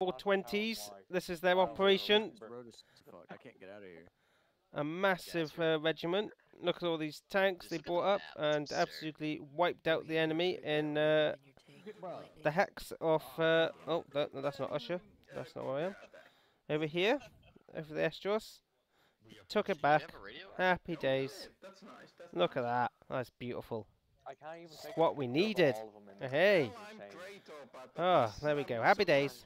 420s. This is their operation. I can't get out of here. A massive uh, regiment. Look at all these tanks they brought up and absolutely wiped out the enemy in uh, the hex of. Uh, oh, that, that's not Usher. That's not where I am. Over here, over the Estros. Took it back. Happy days. Look at that. That's beautiful. What we needed. Hey. Oh, ah, there we go. Happy days.